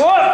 What?